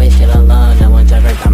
always feel alone, no one's ever gone.